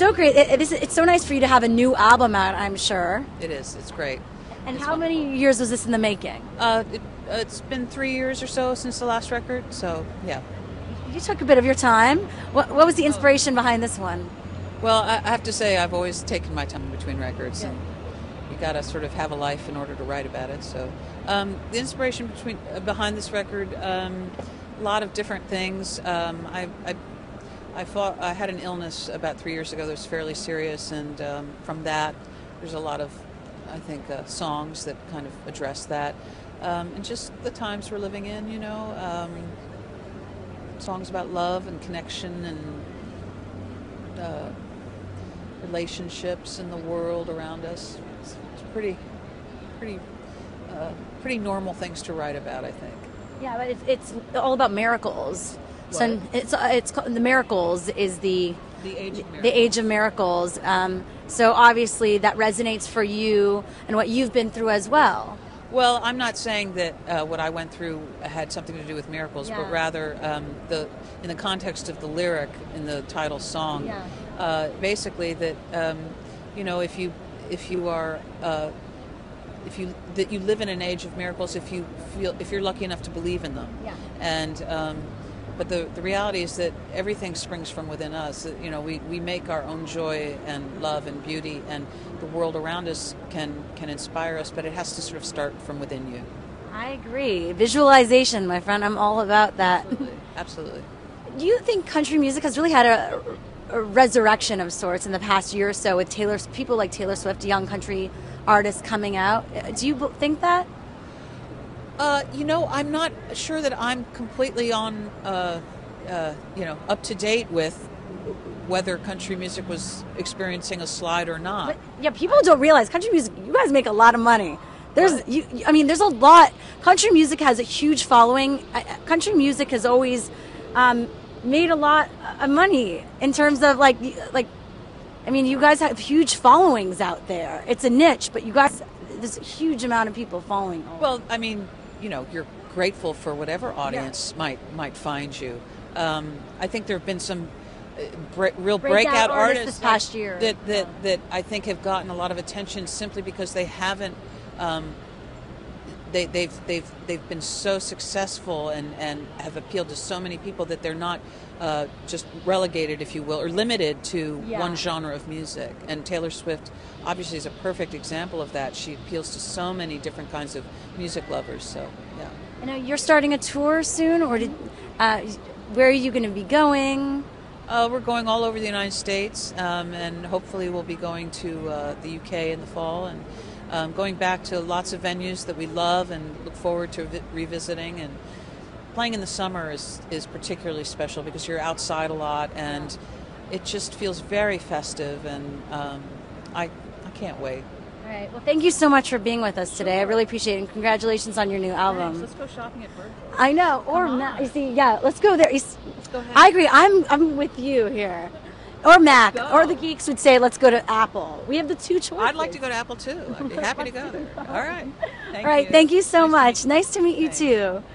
So great. It, it is, it's so nice for you to have a new album out, I'm sure. It is. It's great. And It's how many years was this in the making? Uh, it, uh, it's been three years or so since the last record, so yeah. You took a bit of your time. What, what was the inspiration behind this one? Well, I, I have to say, I've always taken my time between records, and you got to sort of have a life in order to write about it. So, um, the inspiration between uh, behind this record, um, a lot of different things. Um, I, I, I fought. I had an illness about three years ago that was fairly serious, and um, from that, there's a lot of, I think, uh, songs that kind of address that, um, and just the times we're living in. You know, um, songs about love and connection and. Uh, relationships in the world around us. It's, it's pretty, pretty, uh, pretty normal things to write about. I think. Yeah, but it's, it's all about miracles. So it's uh, it's called, the miracles is the The age of the age of miracles. Um, so obviously that resonates for you and what you've been through as well. Well, I'm not saying that uh, what I went through had something to do with miracles, Yeah. but rather um, the in the context of the lyric in the title song. Yeah. Uh, basically, that um, you know, if you if you are uh, if you that you live in an age of miracles, if you feel if you're lucky enough to believe in them. Yeah. And um, but the the reality is that everything springs from within us. You know, we, we make our own joy and love and beauty, and the world around us can can inspire us, but it has to sort of start from within you. I agree. Visualization, my friend. I'm all about that. Absolutely. Do you think country music has really had a, a resurrection of sorts in the past year or so with Taylor people like Taylor Swift, young country artists coming out? Uh, Do you think that? Uh, you know, I'm not sure that I'm completely on, uh, uh, you know, up to date with whether country music was experiencing a slide or not. But yeah, people don't realize country music. You guys make a lot of money. There's, you, I mean, there's a lot. Country music has a huge following. Country music has always um, made a lot of money in terms of like, like, I mean, you guys have huge followings out there. It's a niche, but you guys, there's a huge amount of people following. Well, I mean, you know, you're grateful for whatever audience might might find you. Um, I think there have been some uh, bre- real Breakout breakout, artists artists this past year. that that that I think have gotten a lot of attention simply because they haven't. Um, they, they've they've they've been so successful and, and have appealed to so many people that they're not uh, just relegated, if you will, or limited to Yeah. one genre of music. And Taylor Swift obviously is a perfect example of that. She appeals to so many different kinds of music lovers. So yeah. I know you're starting a tour soon, or did, uh, where are you going to be going? Uh, we're going all over the United States, um, and hopefully we'll be going to uh, the UK in the fall and um, going back to lots of venues that we love and look forward to vi- revisiting. And playing in the summer is, is particularly special because you're outside a lot and it just feels very festive, and um, I, I can't wait. All right. Well, thank you so much for being with us today. I really appreciate it. And congratulations on your new album. Let's go shopping at Bird. I know. Or Come on. You see, yeah. Let's go there. Let's go ahead. I agree. I'm I'm with you here. Or Mac. go. Or the geeks would say, let's go to Apple. We have the two choices. I'd like to go to Apple too. I'd be happy to go there. All right. Thank All right. you. Thank you so Nice much. Nice to meet you Thanks. too.